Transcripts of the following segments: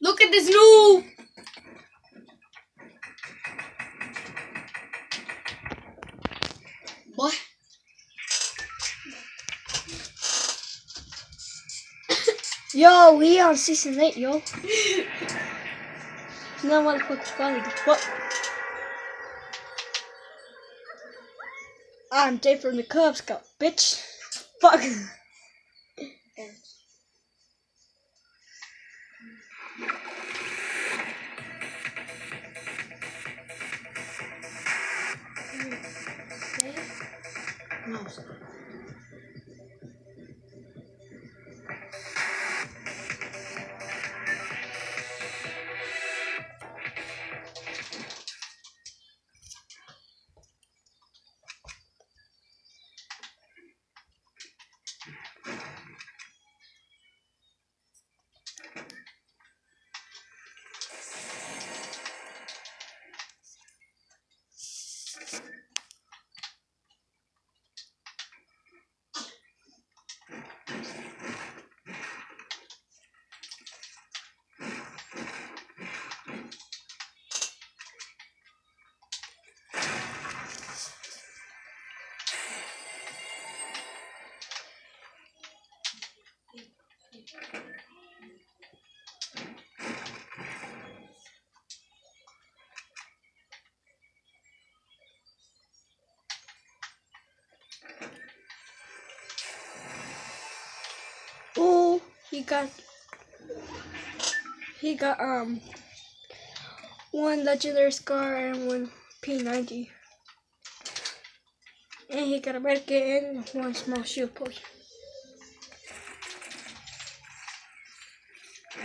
Look at this noob. What? Yo, we on season 8, yo. Não, motherfucker's quality. What? I'm Dave from the Cub Scout, bitch. Fuck. No, sé. Oh, he got. He got, um. One legendary scar and one P90. And he got a medkit and one small shield potion.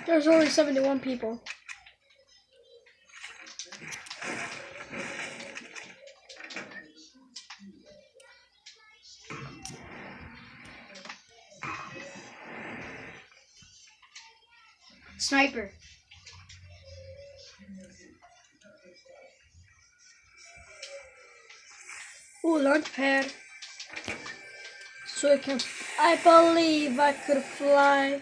There's only 71 people. Sniper. Ooh, launch pad. So I can. I believe I could fly.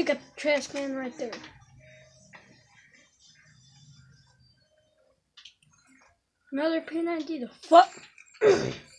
We got the trash can right there. Another P90. The fuck?